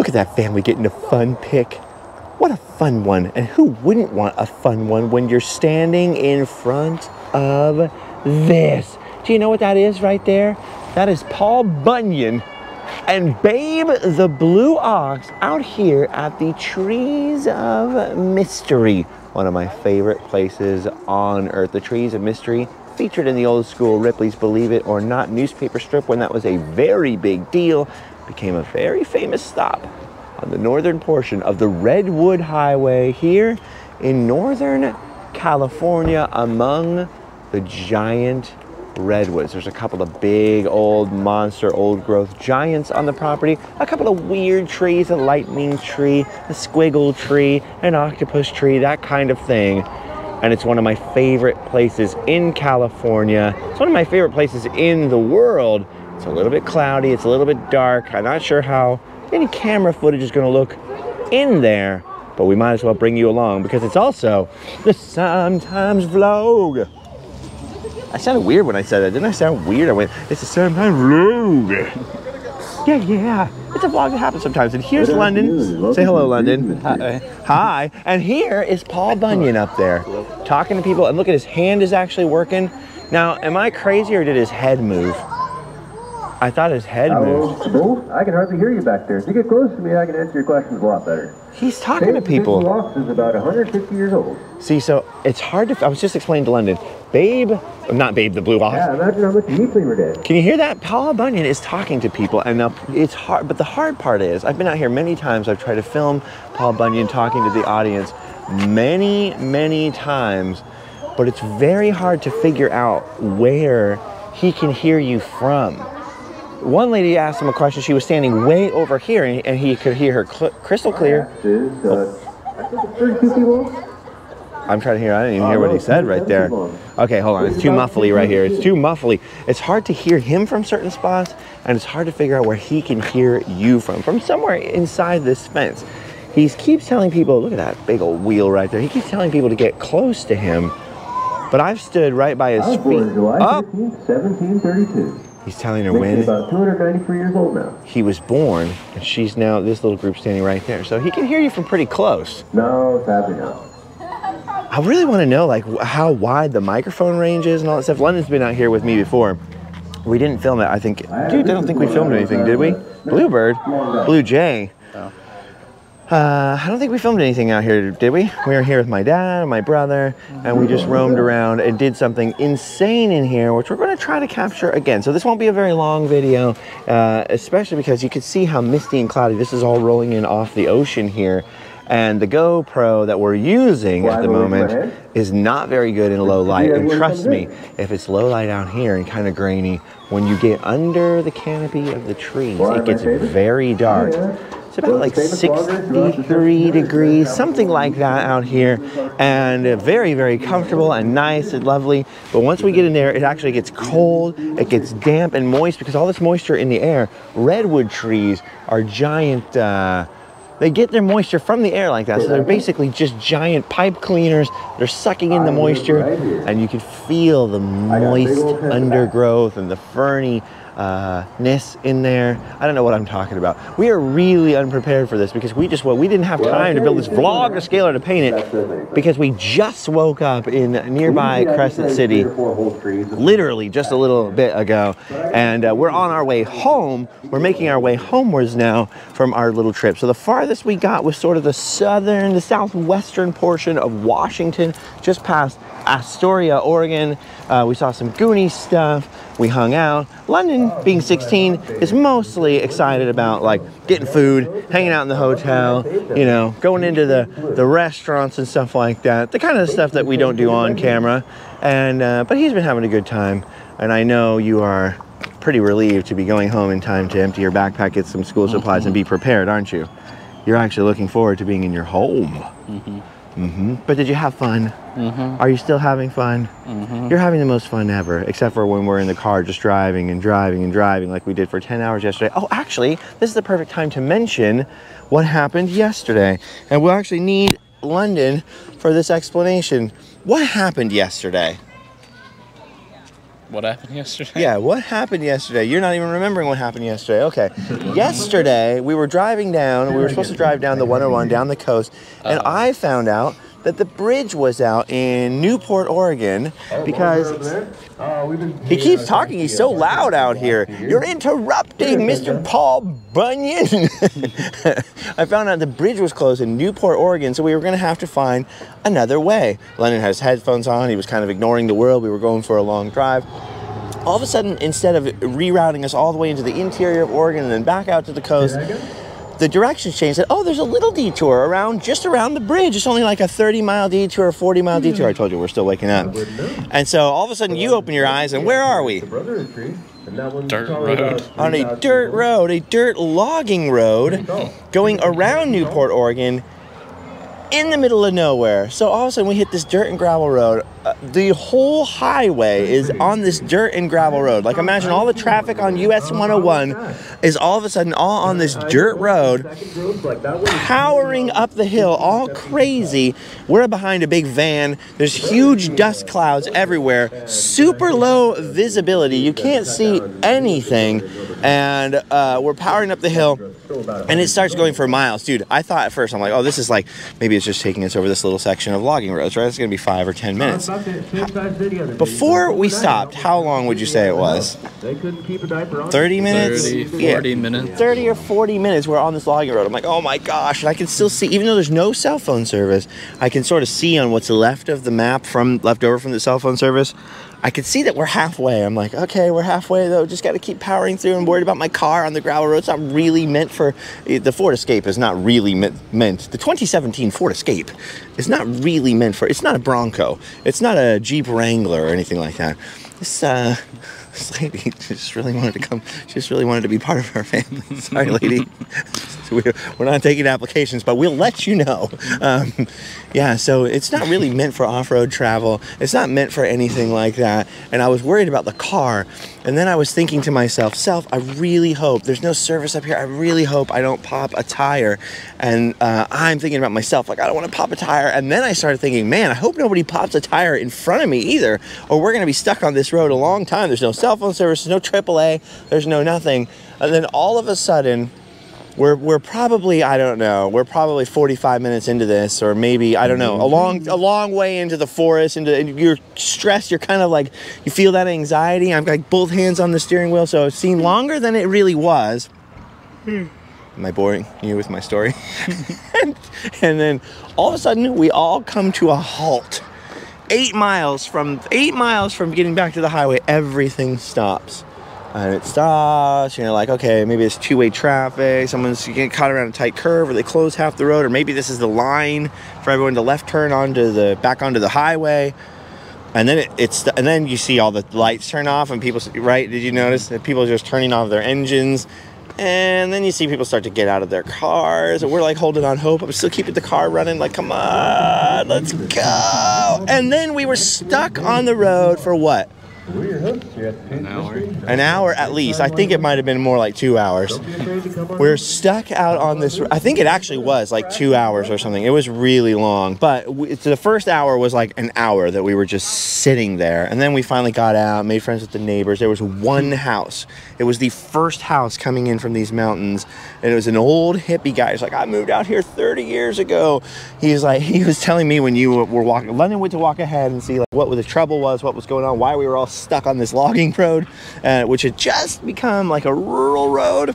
Look at that family getting a fun pic. What a fun one. And who wouldn't want a fun one when you're standing in front of this? Do you know what that is right there? That is Paul Bunyan and Babe the Blue Ox out here at the Trees of Mystery, one of my favorite places on earth. The Trees of Mystery featured in the old school Ripley's Believe It or Not newspaper strip when that was a very big deal, became a very famous stop on the northern portion of the Redwood Highway here in Northern California among the giant redwoods. There's a couple of big old monster old growth giants on the property, a couple of weird trees, a lightning tree, a squiggle tree, an octopus tree, that kind of thing. And it's one of my favorite places in California. It's one of my favorite places in the world. It's a little bit cloudy, it's a little bit dark. I'm not sure how any camera footage is gonna look in there, but we might as well bring you along because it's also the Sometimes Vlog. I sounded weird when I said that. Didn't I sound weird? I went, it's a Sometimes Vlog. Yeah, yeah. It's a vlog that happens sometimes. And here's London. Say hello, London. Hi. Hi. And here is Paul Bunyan up there talking to people. And look at his hand is actually working. Now, am I crazy or did his head move? I thought his head moved. Hello? I can hardly hear you back there. If you get close to me, I can answer your questions a lot better. He's talking to Babe, Big Blue people. Ox is about 150 years old. See, so it's hard to. I was just explaining to London. Babe, not Babe the Blue Ox. Yeah, imagine how much meat we were dead. Can you hear that? Paul Bunyan is talking to people, and now it's hard. But the hard part is, I've been out here many times. I've tried to film Paul Bunyan talking to the audience many, many times, but it's very hard to figure out where he can hear you from. One lady asked him a question. She was standing way over here, and and he could hear her cl- crystal clear. Uh, I think it's 32 people. I'm trying to hear. I didn't even hear what he said right there. Okay, hold on. It's too muffly right here. It's too muffly. It's hard to hear him from certain spots, and it's hard to figure out where he can hear you from. From somewhere inside this fence. He keeps telling people, look at that big old wheel right there. He keeps telling people to get close to him, but I've stood right by his feet. Oh, 1732. He's telling her Makes me when about 293 years old now. he was born, and she's now this little group standing right there. So he can hear you from pretty close. No, sadly not. I really want to know like how wide the microphone range is and all that stuff. London's been out here with me before. We didn't film it. I think, dude, I don't think we filmed anything, uh, did we? Bluebird, Blue Jay. Oh. Uh, I don't think we filmed anything out here, did we? We were here with my dad and my brother, and we just roamed around and did something insane in here, which we're going to try to capture again. So this won't be a very long video, uh, especially because you can see how misty and cloudy this is all rolling in off the ocean here. And the GoPro that we're using at the moment is not very good in low light. And trust me, if it's low light out here and kind of grainy, when you get under the canopy of the trees, it gets very dark. It's about like 63 degrees, something like that out here, and uh, very, very comfortable and nice and lovely. But once we get in there, it actually gets cold, it gets damp and moist because all this moisture in the air. Redwood trees are giant. Uh, they get their moisture from the air like that. So they're basically just giant pipe cleaners. They're sucking in the moisture, and you can feel the moist undergrowth and the ferny uh, ness in there. I don't know what I'm talking about. We are really unprepared for this because we just well, we didn't have time to build this vlog to scale or to paint it because we just woke up in nearby Crescent City literally just a little bit ago. And uh, we're on our way home. We're making our way homewards now from our little trip. So the farthest we got was sort of the southern the southwestern portion of washington just past astoria oregon. Uh, we saw some goonie stuff. We hung out. London being 16 is mostly excited about like getting food hanging out in the hotel you know going into the the restaurants and stuff like that. The kind of stuff that we don't do on camera. And uh, but he's been having a good time. And i know you are pretty relieved to be going home in time to empty your backpack get some school supplies and be prepared aren't you? You're actually looking forward to being in your home. Hmm Mm-hmm. but did you have fun? Mm-hmm. Are you still having fun? Mm-hmm. You're having the most fun ever except for when we're in the car just driving and driving and driving like we did for 10 hours yesterday. Oh actually this is the perfect time to mention what happened yesterday. And we'll actually need london for this explanation. What happened yesterday What happened yesterday? Yeah, what happened yesterday? You're not even remembering what happened yesterday. Okay. Yesterday, we were driving down, we were supposed to drive down the 101 down the coast, and Uh-huh. I found out that the bridge was out in Newport, Oregon, because he keeps talking. He's so loud out here. You're interrupting Mr. Paul Bunyan. I found out the bridge was closed in Newport, Oregon, so we were going to have to find another way. London has headphones on. He was kind of ignoring the world. We were going for a long drive. All of a sudden, instead of rerouting us all the way into the interior of Oregon and then back out to the coast, the directions change. Said, "Oh, there's a little detour around, just around the bridge. It's only like a 30 mile detour, a 40 mile detour." I told you we're still waking up. And so all of a sudden, you open your eyes, and where are we? Dirt road. On a dirt road, a dirt logging road, going around Newport, Oregon, in the middle of nowhere. So all of a sudden, we hit this dirt and gravel road. Uh, the whole highway is on this dirt and gravel road. Like imagine all the traffic on US 101 is all of a sudden all on this dirt road powering up the hill, all crazy. We're behind a big van. There's huge dust clouds everywhere, super low visibility. You can't see anything. And uh, we're powering up the hill, and it starts going for miles. Dude, I thought at first, I'm like, oh, this is like, maybe it's just taking us over this little section of logging roads, right? It's gonna be five or 10 minutes. Before we stopped, how long would you say it was? They couldn't keep a diaper on. 30 minutes? 30, 40 minutes. 30 or 40 minutes we're on this logging road. I'm like, oh my gosh. And I can still see, even though there's no cell phone service, I can sort of see on what's left of the map from left over from the cell phone service. I can see that we're halfway. I'm like, okay, we're halfway though. Just got to keep powering through. I'm worried about my car on the gravel road. It's not really meant for the Ford Escape. Is not really meant. meant the 2017 Ford Escape is not really meant for. It's not a Bronco. It's not a Jeep Wrangler or anything like that. This uh, this lady just really wanted to come. She just really wanted to be part of our family. Sorry, lady. so we're, we're not taking applications, but we'll let you know. Um, yeah, so it's not really meant for off-road travel. It's not meant for anything like that. And I was worried about the car. And then I was thinking to myself, self, I really hope there's no service up here. I really hope I don't pop a tire. And uh, I'm thinking about myself, like I don't want to pop a tire. And then I started thinking, man, I hope nobody pops a tire in front of me either, or we're gonna be stuck on this road a long time. There's no cell phone service, no AAA, there's no nothing. And then all of a sudden, we're, we're probably I don't know we're probably 45 minutes into this or maybe I don't know a long mm-hmm. a long way into the forest into and you're stressed you're kind of like you feel that anxiety I've got both hands on the steering wheel so it seemed mm-hmm. longer than it really was hmm. Am I boring you with my story? and, and then all of a sudden, we all come to a halt. Eight miles from eight miles from getting back to the highway, everything stops. And it stops, you're like, okay, maybe it's two-way traffic, someone's getting caught around a tight curve, or they close half the road, or maybe this is the line for everyone to left turn onto the back onto the highway. And then it, it's and then you see all the lights turn off, and people right? Did you notice that people are just turning off their engines? And then you see people start to get out of their cars, and we're like holding on hope. I'm still keeping the car running, like, come on, let's go. And then we were stuck on the road for what? An hour. At least. I think it might have been more like two hours. We're stuck out on this. I think it actually was like two hours or something. It was really long. But we, the first hour was like an hour that we were just sitting there. And then we finally got out, made friends with the neighbors. There was one house. It was the first house coming in from these mountains. And it was an old hippie guy. He's like, I moved out here 30 years ago. He's like, he was telling me when you were walking, London went to walk ahead and see like what the trouble was, what was going on, why we were all stuck on this logging road, uh, which had just become like a rural road.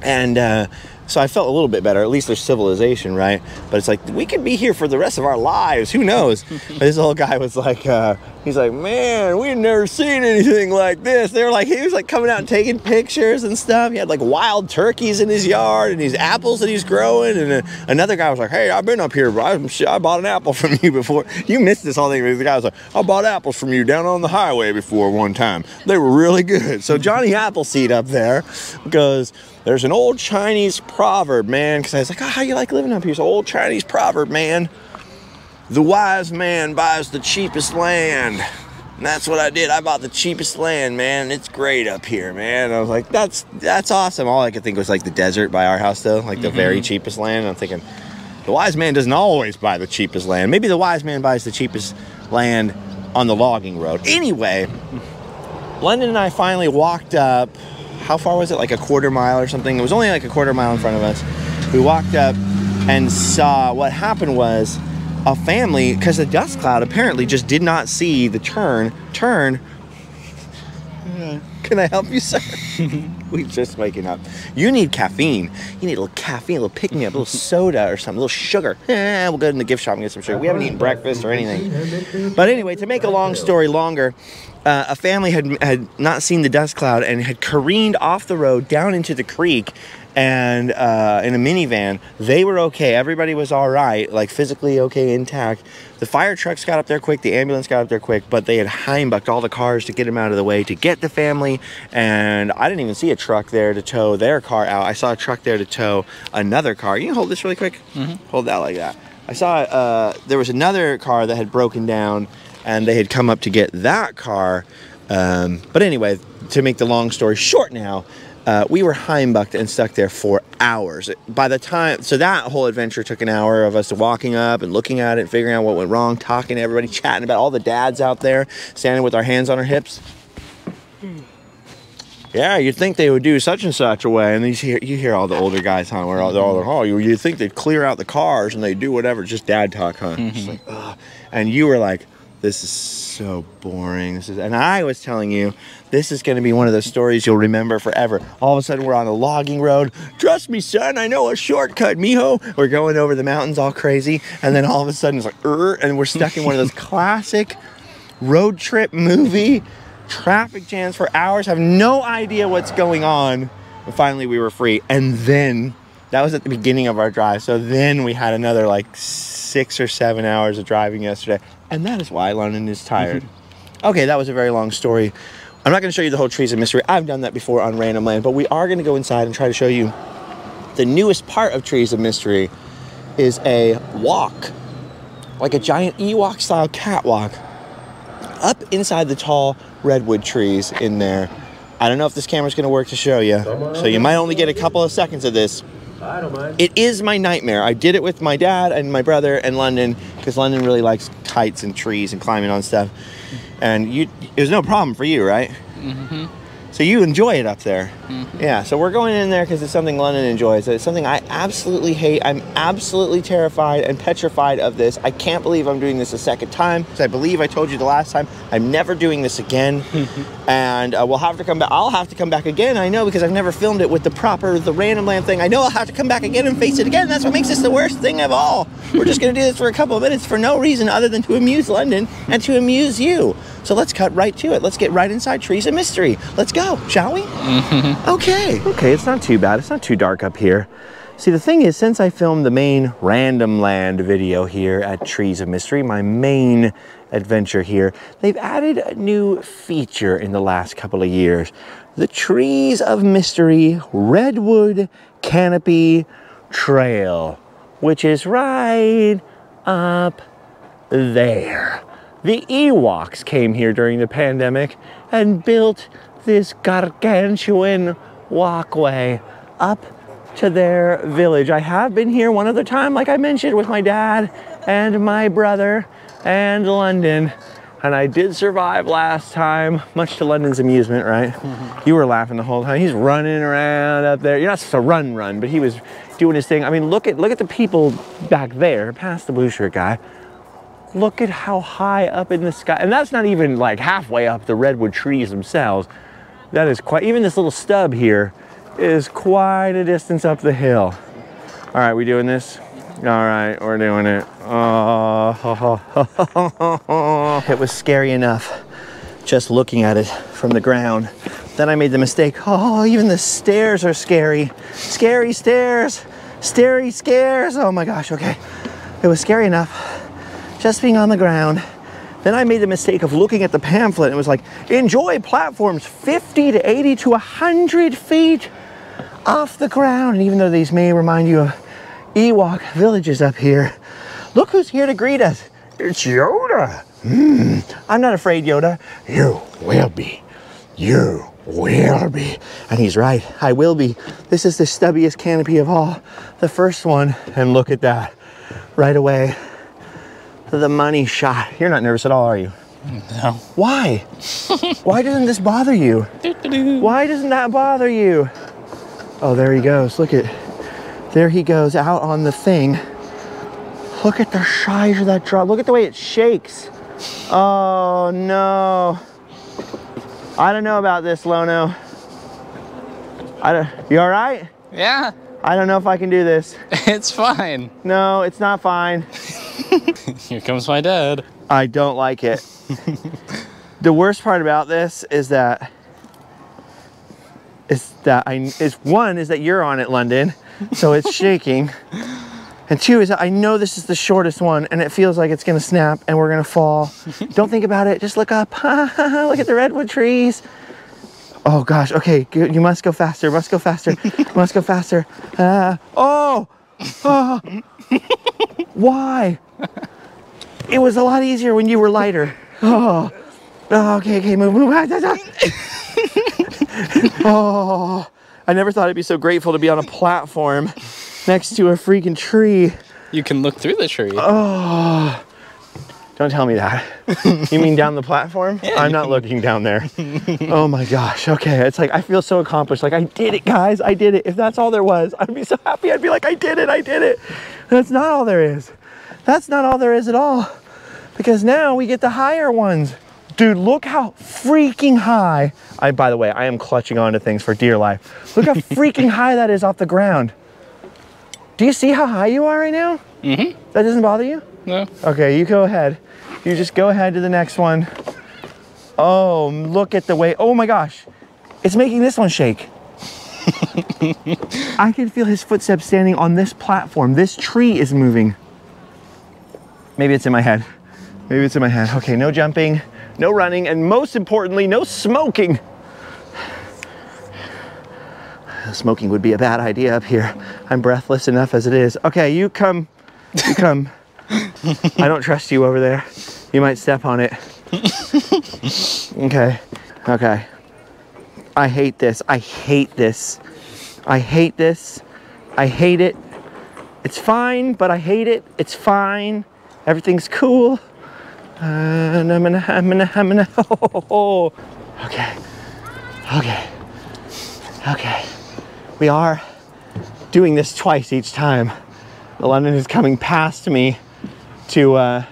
And uh, so I felt a little bit better. At least there's civilization, right? But it's like we could be here for the rest of our lives. Who knows? this old guy was like, uh, he's like, man, we've never seen anything like this. They were like, he was like coming out and taking pictures and stuff. He had like wild turkeys in his yard and these apples that he's growing. And uh, another guy was like, hey, I've been up here, bro. I, bought an apple from you before. You missed this whole thing. The guy was like, I bought apples from you down on the highway before one time. They were really good. So Johnny Appleseed up there goes, there's an old Chinese proverb, man. Because I was like, oh, how you like living up here? So old Chinese proverb, man. The wise man buys the cheapest land. And that's what I did. I bought the cheapest land, man. It's great up here, man. I was like, that's that's awesome. All I could think was like the desert by our house, though, like the very mm-hmm. cheapest land. I'm thinking, the wise man doesn't always buy the cheapest land. Maybe the wise man buys the cheapest land on the logging road. Anyway, London and I finally walked up. How far was it? Like a quarter mile or something? It was only like a quarter mile in front of us. We walked up and saw what happened was a family, because the dust cloud apparently just did not see the turn, turn. Can I help you, sir? We're just waking up. You need caffeine. You need a little caffeine, a little pick me up, a little soda or something, a little sugar. Eh, we'll go in the gift shop and get some sugar. We haven't eaten breakfast or anything. But anyway, to make a long story longer, uh, a family had had not seen the dust cloud and had careened off the road down into the creek and uh, in a minivan they were okay. Everybody was all right like physically okay intact. The fire trucks got up there quick the ambulance got up there quick but they had heimbucked all the cars to get them out of the way to get the family. And i didn't even see a truck there to tow their car out. I saw a truck there to tow another car. You can hold this really quick. Hold that like that. I saw uh, there was another car that had broken down and they had come up to get that car. Um, but anyway to make the long story short now uh, we were heimbucked and stuck there for hours. By the time, so that whole adventure took an hour of us walking up and looking at it, figuring out what went wrong, talking to everybody, chatting about all the dads out there, standing with our hands on our hips. Yeah, you'd think they would do such and such a way, and you hear you hear all the older guys, huh? Where all all like, oh, you you'd think they'd clear out the cars and they do whatever, just dad talk, huh? Just like. And you were like, this is so boring. This is, and I was telling you, this is going to be one of those stories you'll remember forever. All of a sudden, we're on a logging road. Trust me, son, I know a shortcut, mijo. We're going over the mountains all crazy, and then all of a sudden, it's like, er, and we're stuck in one of those classic road trip movie traffic jams for hours. Have no idea what's going on. And finally, we were free, and then that was at the beginning of our drive. So then we had another like six or seven hours of driving yesterday. And that is why London is tired. okay, that was a very long story. I'm not going to show you the whole Trees of Mystery. I've done that before on Random Land, but we are going to go inside and try to show you the newest part of Trees of Mystery is a walk, like a giant Ewok style catwalk up inside the tall redwood trees in there. I don't know if this camera's going to work to show you, so you might only get a couple of seconds of this. I don't mind. It is my nightmare. I did it with my dad and my brother and London because London really likes kites and trees and climbing on stuff. And you, it was no problem for you, right? Mm-hmm. So you enjoy it up there. Yeah, so we're going in there because it's something London enjoys. It's something I absolutely hate. I'm absolutely terrified and petrified of this. I can't believe I'm doing this a second time because I believe I told you the last time I'm never doing this again. and uh, we'll have to come back. I'll have to come back again. I know because I've never filmed it with the proper, the random land thing. I know I'll have to come back again and face it again. That's what makes this the worst thing of all. We're just going to do this for a couple of minutes for no reason other than to amuse London and to amuse you. So let's cut right to it. Let's get right inside Trees of Mystery. Let's go, shall we? Okay. Okay, it's not too bad. It's not too dark up here. See, the thing is, since I filmed the main Random Land video here at Trees of Mystery, my main adventure here, they've added a new feature in the last couple of years. The Trees of Mystery Redwood Canopy Trail, which is right up there. The Ewoks came here during the pandemic and built this gargantuan walkway up to their village. I have been here one other time, like I mentioned, with my dad and my brother and London. And I did survive last time, much to London's amusement, right? Mm-hmm. You were laughing the whole time. He's running around up there. You're not supposed to run, run, but he was doing his thing. I mean, look at look at the people back there, past the blue shirt guy. Look at how high up in the sky. And that's not even like halfway up the redwood trees themselves. That is quite, even this little stub here is quite a distance up the hill. All right, we doing this? All right, we're doing it. Oh, it was scary enough just looking at it from the ground. Then I made the mistake. Oh, even the stairs are scary. Scary stairs. Scary scares. Oh my gosh, okay. It was scary enough just being on the ground. Then I made the mistake of looking at the pamphlet and it was like, enjoy platforms 50 to 80 to 100 feet off the ground. And even though these may remind you of Ewok villages up here, look who's here to greet us. It's Yoda. Hmm. I'm not afraid, Yoda. You will be. You will be. And he's right. I will be. This is the stubbiest canopy of all. The first one. And look at that. Right away. The money shot. You're not nervous at all, are you? No. Why? Why doesn't this bother you? Why doesn't that bother you? Oh, there he goes. Look at, there he goes out on the thing. Look at the size of that drop. Look at the way it shakes. Oh no. I don't know about this, Lono. I don't, you all right? Yeah, I don't know if I can do this. it's fine. No, it's not fine. Here comes my dad. I don't like it. the worst part about this is that is that I is one is that you're on it, London, so it's shaking. And two is that I know this is the shortest one and it feels like it's gonna snap and we're gonna fall. Don't think about it, just look up. look at the redwood trees. Oh gosh, okay, you must go faster, must go faster, must go faster. Ah, oh, oh. why? It was a lot easier when you were lighter. Oh, oh okay, okay, move, move. Oh, I never thought I'd be so grateful to be on a platform next to a freaking tree. You can look through the tree. Oh, don't tell me that. you mean down the platform? Yeah, I'm not looking down there. oh my gosh. Okay, it's like I feel so accomplished. Like I did it, guys. I did it. If that's all there was, I'd be so happy. I'd be like, I did it. I did it. That's not all there is. That's not all there is at all. Because now we get the higher ones. Dude, look how freaking high. I by the way, I am clutching onto things for dear life. Look how freaking high that is off the ground. Do you see how high you are right now? Mm-hmm. That doesn't bother you? No. Okay, you go ahead. You just go ahead to the next one. Oh, look at the way. Oh my gosh. It's making this one shake. I can feel his footsteps standing on this platform. This tree is moving. Maybe it's in my head. Maybe it's in my head. Okay, no jumping, no running, and most importantly, no smoking. Smoking would be a bad idea up here. I'm breathless enough as it is. Okay, you come. You come. I don't trust you over there. You might step on it. Okay. Okay. I hate this. I hate this. I hate this. I hate it. It's fine, but I hate it. It's fine. Everything's cool. And I'm gonna, I'm gonna, I'm gonna, oh, okay. Okay. Okay. We are doing this twice each time. The London is coming past me to uh,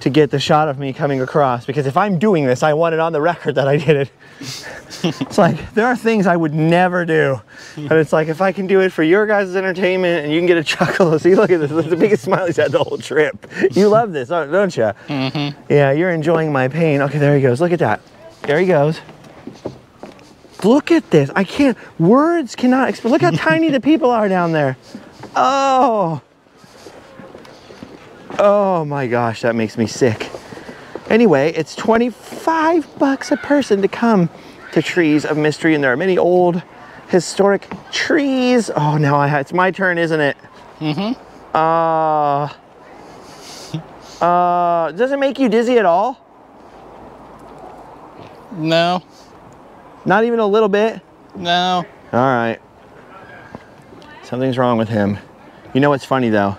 to get the shot of me coming across because if I'm doing this, I want it on the record that I did it. it's like there are things I would never do, but it's like if I can do it for your guys' entertainment and you can get a chuckle. See, look at this. It's the biggest smile he's had the whole trip. You love this, don't you? Mm-hmm. Yeah, you're enjoying my pain. Okay, there he goes. Look at that. There he goes. Look at this. I can't, words cannot express. Look how tiny the people are down there. Oh. Oh my gosh, that makes me sick. Anyway, it's 25 bucks a person to come to Trees of Mystery, and there are many old historic trees. Oh, now I it's my turn, isn't it? Mm-hmm. Uh, uh, does it make you dizzy at all? No. Not even a little bit? No. All right. Something's wrong with him. You know what's funny though?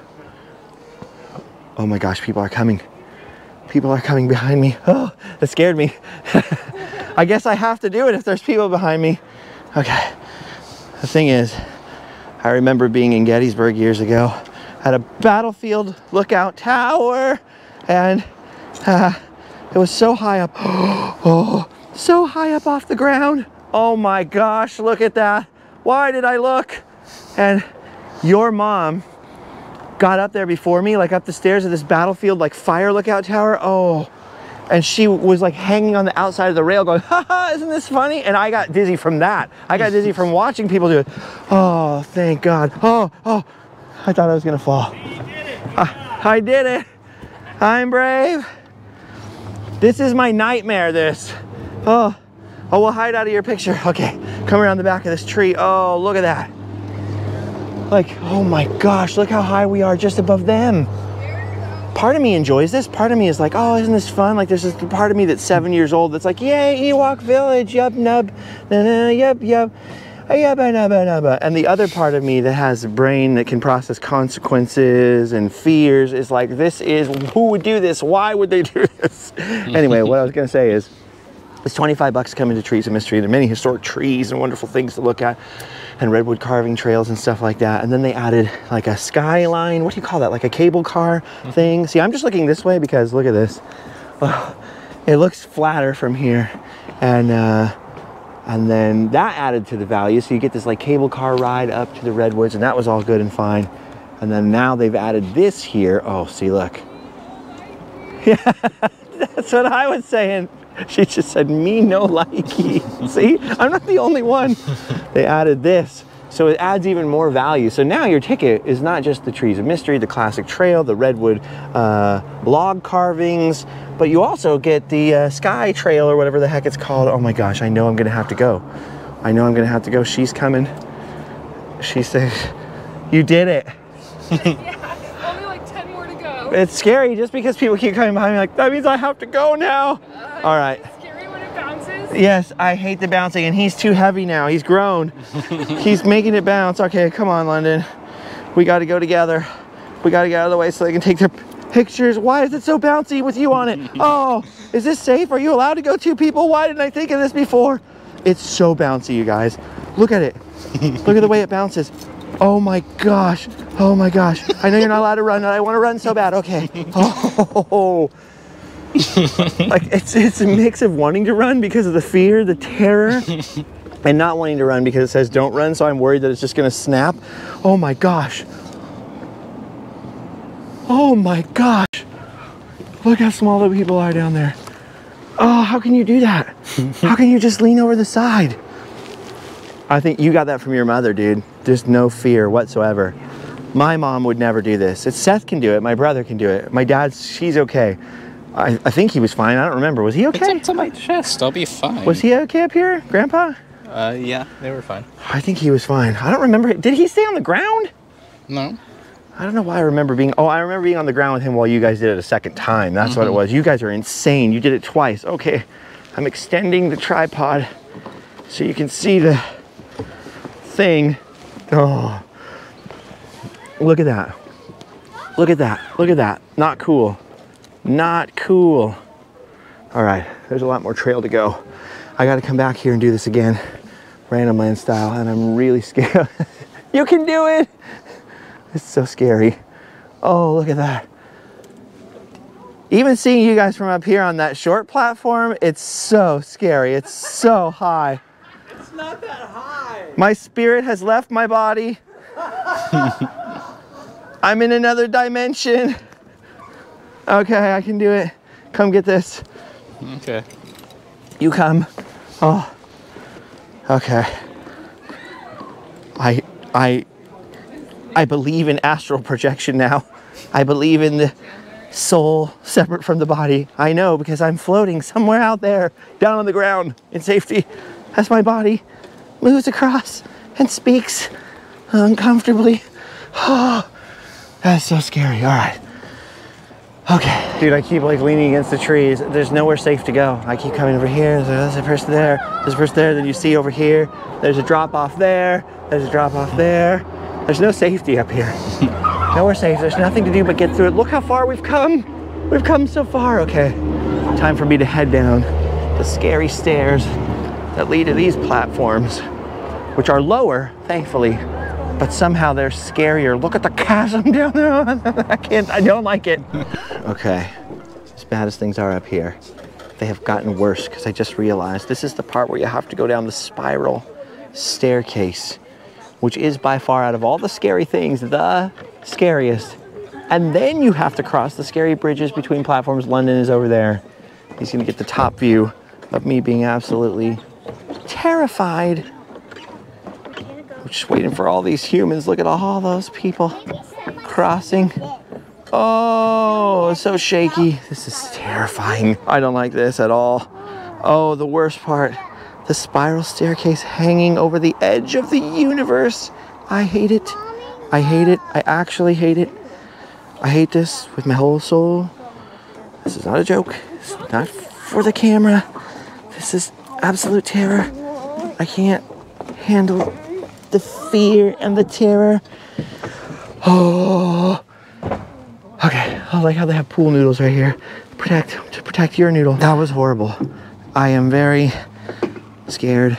Oh my gosh, people are coming. People are coming behind me. Oh, that scared me. I guess I have to do it if there's people behind me. Okay. The thing is, I remember being in Gettysburg years ago at a battlefield lookout tower, and uh, it was so high up. Oh, so high up off the ground. Oh my gosh, look at that. Why did I look? And your mom got up there before me, like up the stairs of this battlefield, like fire lookout tower. Oh, and she was like hanging on the outside of the rail going, ha ha, isn't this funny? And I got dizzy from that. I got dizzy from watching people do it. Oh, thank God. Oh, oh, I thought I was gonna fall. I, I did it. I'm brave. This is my nightmare, this. Oh, oh, we'll hide out of your picture. Okay, come around the back of this tree. Oh, look at that. Like, oh my gosh, look how high we are just above them. Part of me enjoys this. Part of me is like, oh, isn't this fun? Like, there's this part of me that's seven years old that's like, yay, Ewok Village, yup, nub, na na, yup, yup. "Yabba, nabba, nabba." and the other part of me that has a brain that can process consequences and fears is like, this is who would do this? Why would they do this? anyway, what I was gonna say is, it's 25 bucks coming to come into Trees of Mystery. There are many historic trees and wonderful things to look at and redwood carving trails and stuff like that. And then they added like a skyline, what do you call that? Like a cable car thing. See, I'm just looking this way because look at this. Oh, it looks flatter from here. And uh, and then that added to the value. So you get this like cable car ride up to the redwoods and that was all good and fine. And then now they've added this here. Oh, see, look. Yeah, that's what I was saying. She just said, me no likey. See, I'm not the only one. They added this. So it adds even more value. So now your ticket is not just the Trees of Mystery, the classic trail, the redwood uh, log carvings, but you also get the uh, sky trail or whatever the heck it's called. Oh my gosh, I know I'm gonna have to go. I know I'm gonna have to go. She's coming. She said, you did it. go. It's scary just because people keep coming behind me like, that means I have to go now. Uh, All right. Scary when it bounces. Yes, I hate the bouncing, and he's too heavy now. He's grown. he's making it bounce. Okay, come on, London. We got to go together. We got to get out of the way so they can take their pictures. Why is it so bouncy with you on it? Oh, is this safe? Are you allowed to go two people? Why didn't I think of this before? It's so bouncy, you guys. Look at it. Look at the way it bounces. Oh my gosh. Oh my gosh. I know you're not allowed to run. I want to run so bad. Okay. Oh. like it's it's a mix of wanting to run because of the fear, the terror, and not wanting to run because it says don't run. So I'm worried that it's just gonna snap. Oh my gosh. Oh my gosh. Look how small the people are down there. Oh, how can you do that? how can you just lean over the side? I think you got that from your mother, dude. There's no fear whatsoever. My mom would never do this. It's Seth can do it. My brother can do it. My dad's, she's okay. I, I think he was fine. I don't remember. Was he It's okay? up to my chest. I'll be fine. Was he okay up here, Grandpa? Uh, yeah, they were fine. I think he was fine. I don't remember. Did he stay on the ground? No. I don't know why I remember being. Oh, I remember being on the ground with him while you guys did it a second time. That's what it was. You guys are insane. You did it twice. Okay, I'm extending the tripod so you can see the thing. Oh, look at that. Look at that. Look at that. Not cool. Not cool. All right, there's a lot more trail to go. I got to come back here and do this again, random land style, and I'm really scared. you can do it. It's so scary. Oh, look at that. Even seeing you guys from up here on that short platform, it's so scary. It's so high. It's not that high. My spirit has left my body. I'm in another dimension. Okay, I can do it. Come get this. Okay. You come. Oh. Okay. I I I believe in astral projection now. I believe in the soul separate from the body. I know because I'm floating somewhere out there, down on the ground in safety, That's my body moves across and speaks uncomfortably. Oh, that's so scary. All right. Okay. Dude, I keep like leaning against the trees. There's nowhere safe to go. I keep coming over here. There's a person there. There's a person there. Then you see over here. There's a drop off there. There's a drop off there. There's no safety up here. nowhere safe. There's nothing to do but get through it. Look how far we've come. We've come so far. Okay. Time for me to head down the scary stairs that lead to these platforms, which are lower, thankfully, but somehow they're scarier. Look at the chasm down there. I can't, I don't like it. Okay, as bad as things are up here, they have gotten worse because I just realized this is the part where you have to go down the spiral staircase, which is by far out of all the scary things, the scariest. And then you have to cross the scary bridges between platforms. London is over there. He's gonna get the top view of me being absolutely terrified. We're just waiting for all these humans. Look at all those people crossing. Oh, so shaky. This is terrifying. I don't like this at all. Oh, the worst part the spiral staircase hanging over the edge of the universe. I hate it. I hate it. I actually hate it. I hate this with my whole soul. This is not a joke. It's not for the camera. This is absolute terror. I can't handle the fear and the terror. Oh. Okay, I like how they have pool noodles right here. Protect to protect your noodle. That was horrible. I am very scared.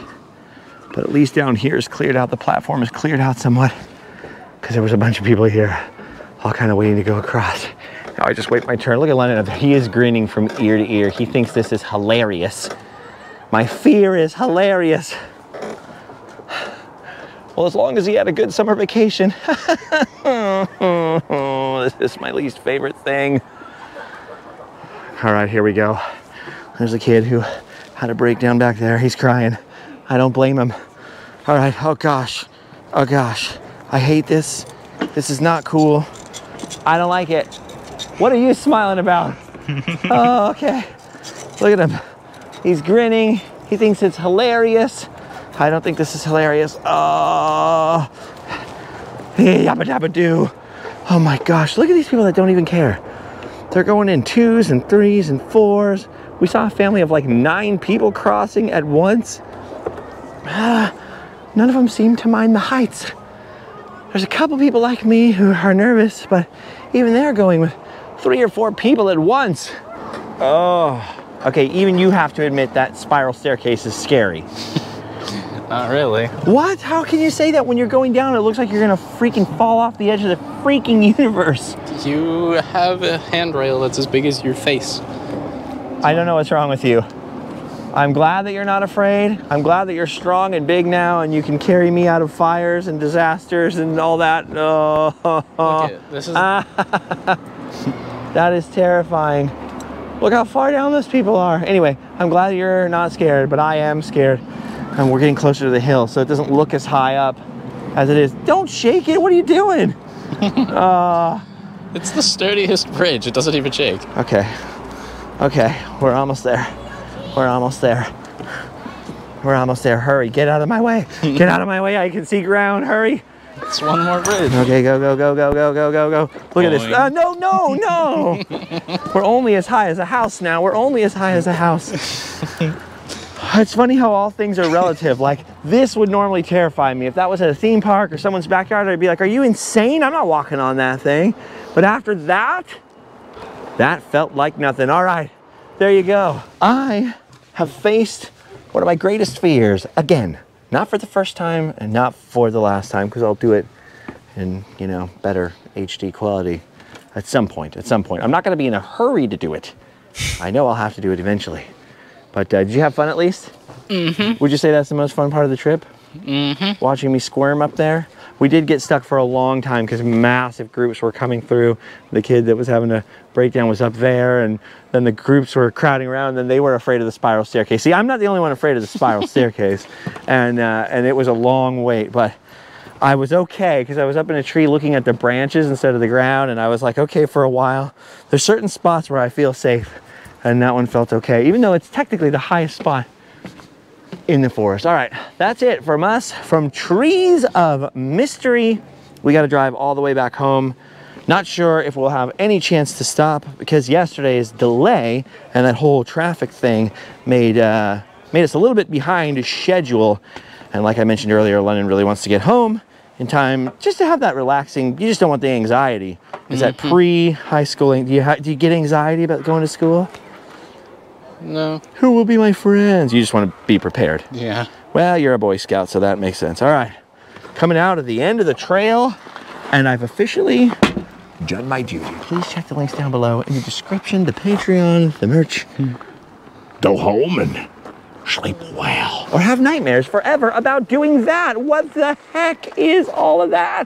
But at least down here is cleared out. The platform is cleared out somewhat. Because there was a bunch of people here, all kind of waiting to go across. Now I just wait my turn. Look at London. He is grinning from ear to ear. He thinks this is hilarious. My fear is hilarious. Well, as long as he had a good summer vacation. this is my least favorite thing. All right, here we go. There's a kid who had a breakdown back there. He's crying. I don't blame him. All right, oh gosh. Oh gosh. I hate this. This is not cool. I don't like it. What are you smiling about? oh, okay. Look at him. He's grinning. He thinks it's hilarious. I don't think this is hilarious. Oh, hey, yabba dabba doo. Oh my gosh, look at these people that don't even care. They're going in twos and threes and fours. We saw a family of like nine people crossing at once. Ah, none of them seem to mind the heights. There's a couple people like me who are nervous, but even they're going with three or four people at once. Oh, okay, even you have to admit that spiral staircase is scary. Not really. What? How can you say that when you're going down? It looks like you're gonna freaking fall off the edge of the freaking universe. You have a handrail that's as big as your face. I don't know what's wrong with you. I'm glad that you're not afraid. I'm glad that you're strong and big now and you can carry me out of fires and disasters and all that. Oh, Look at, this is that is terrifying. Look how far down those people are. Anyway, I'm glad you're not scared, but I am scared. And we're getting closer to the hill, so it doesn't look as high up as it is. Don't shake it. What are you doing? uh, it's the sturdiest bridge. It doesn't even shake. Okay. Okay, we're almost there. We're almost there. We're almost there. Hurry, get out of my way. Get out of my way. I can see ground. Hurry. It's one more bridge. Okay, go, go, go, go, go, go, go, go. Look at this. Uh, no, no, no. We're only as high as a house now. We're only as high as a house. It's funny how all things are relative. Like, this would normally terrify me. If that was at a theme park or someone's backyard, I'd be like, Are you insane? I'm not walking on that thing. But after that, that felt like nothing. All right, there you go. I have faced one of my greatest fears again. Not for the first time and not for the last time, because I'll do it in, you know, better HD quality at some point. At some point. I'm not going to be in a hurry to do it. I know I'll have to do it eventually. But uh, did you have fun at least? Mm-hmm. Would you say that's the most fun part of the trip? Mm-hmm. Watching me squirm up there. We did get stuck for a long time because massive groups were coming through. The kid that was having a breakdown was up there, and then the groups were crowding around. And then they were afraid of the spiral staircase. See, I'm not the only one afraid of the spiral staircase, and uh, and it was a long wait, but. I was okay because I was up in a tree looking at the branches instead of the ground, and I was like, okay for a while. There's certain spots where I feel safe, and that one felt okay, even though it's technically the highest spot in the forest. All right, that's it from us from Trees of Mystery. We got to drive all the way back home. Not sure if we'll have any chance to stop because yesterday's delay and that whole traffic thing made uh, made us a little bit behind schedule. And like I mentioned earlier, London really wants to get home in time just to have that relaxing. You just don't want the anxiety. Is that pre-high schooling? Do you do you get anxiety about going to school? No. Who will be my friends? You just want to be prepared. Yeah. Well, you're a Boy Scout, so that makes sense. All right. Coming out of the end of the trail, and I've officially done my duty. Please check the links down below in the description, the Patreon, the merch. Go home and sleep well. Or have nightmares forever about doing that. What the heck is all of that?